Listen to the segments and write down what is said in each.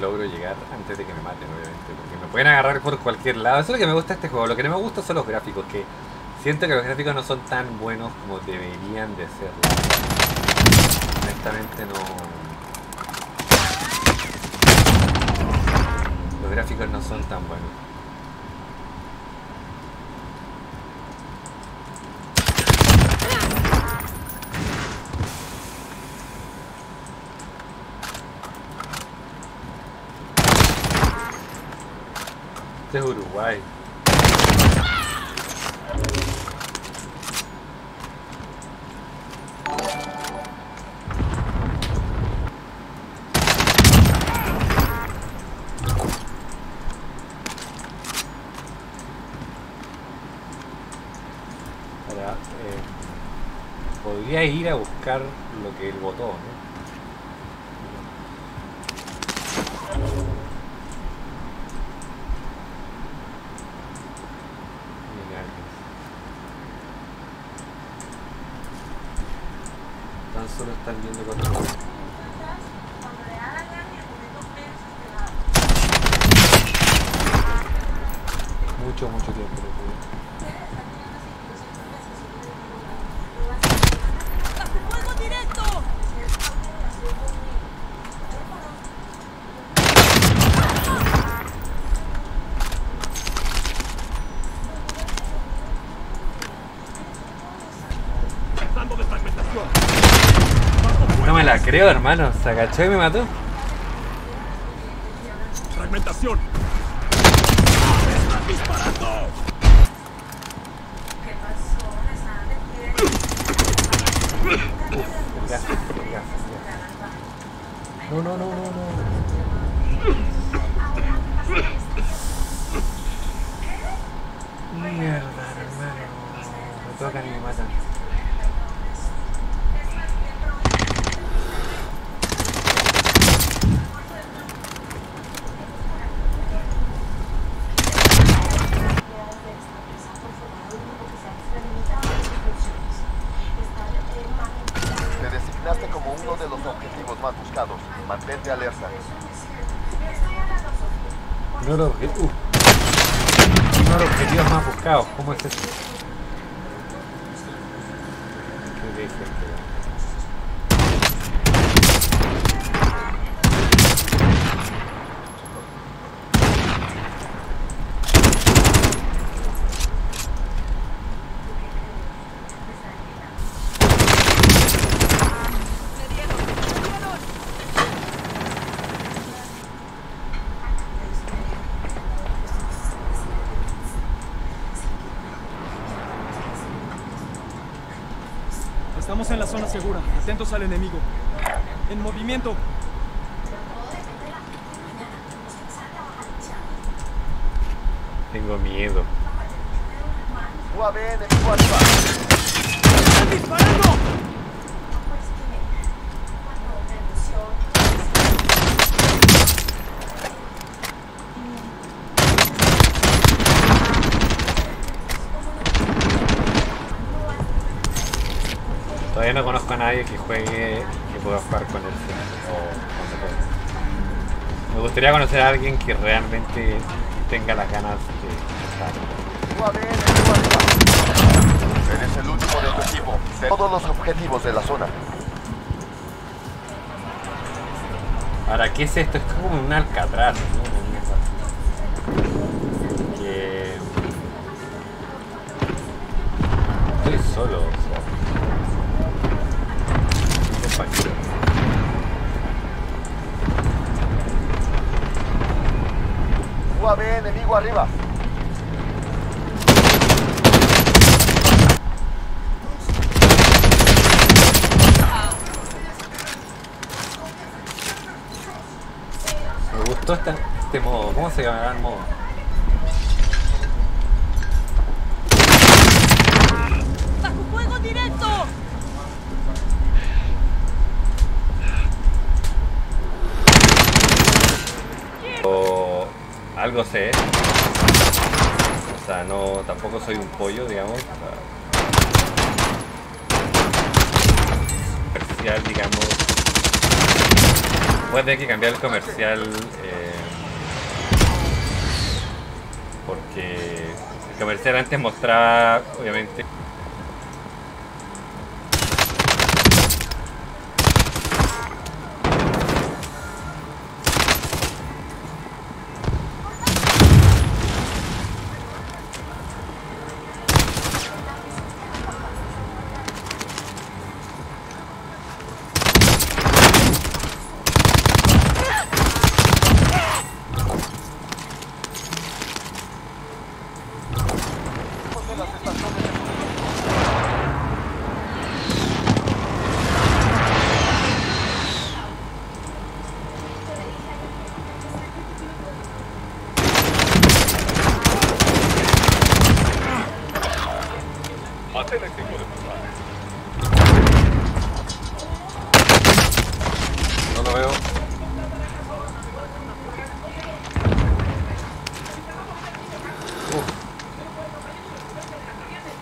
Logro llegar antes de que me maten, obviamente. Porque me pueden agarrar por cualquier lado. Eso es lo que me gusta este juego. Lo que no me gusta son los gráficos. Que siento que los gráficos no son tan buenos como deberían de ser. Honestamente no... Los gráficos no son tan buenos. Este es Uruguay. Eh, podría ir a buscar lo que él votó, ¿no? Están viendo cuatro Mucho, mucho tiempo. Me la creo, hermano. Se agachó y me mató. ¡Fragmentación! El gas, el gas. No, no, no, no, no. Mierda, hermano. Me tocan y me matan. Uno de los obje- uh. Objetivos más buscados. ¿Cómo es eso? ¿Qué dice segura. Atentos al enemigo. En movimiento. Tengo miedo. UAV enemigo arriba. ¡Están disparando! No conozco a nadie que juegue, que pueda jugar con él. O puede. Me gustaría conocer a alguien que realmente tenga las ganas de estar. Eres el último de tu equipo. Todos los objetivos de la zona. Ahora, ¿qué es esto? Es como un alcatraz, ¿no? Que... Estoy solo, arriba. Me gustó esta- este modo. ¿Cómo se llamará el modo? Algo sé. O sea, no, tampoco soy un pollo, digamos. Parcial, digamos. Después de que cambiar el comercial, eh, porque el comercial antes mostraba, obviamente, no lo veo.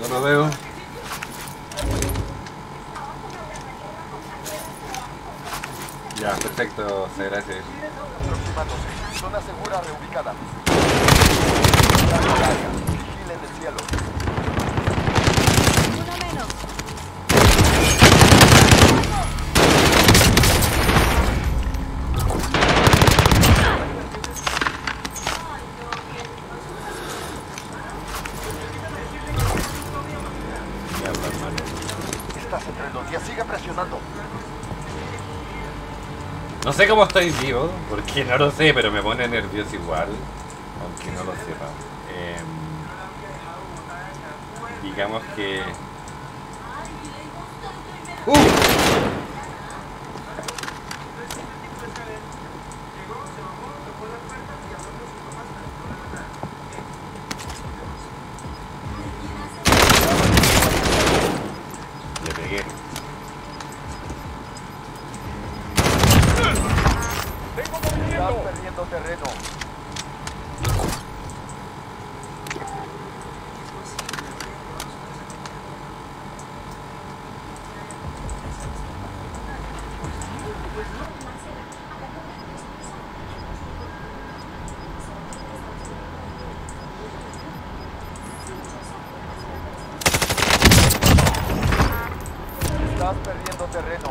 No lo veo. Ya, perfecto, gracias. Zona segura reubicada. Vigilen el cielo. No sé cómo estoy vivo, porque no lo sé, pero me pone nervioso igual, aunque no lo sepa. Em, digamos que... ¡Uh! Perdiendo terreno.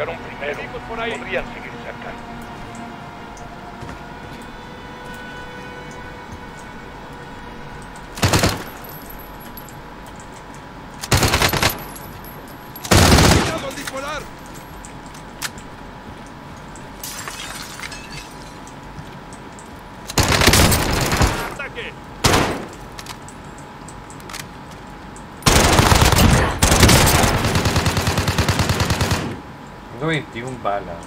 Llegaron primero. por ahí. Podrían. ¡Cuidado al disparar! ¡Ataque! Tengo 21 balas.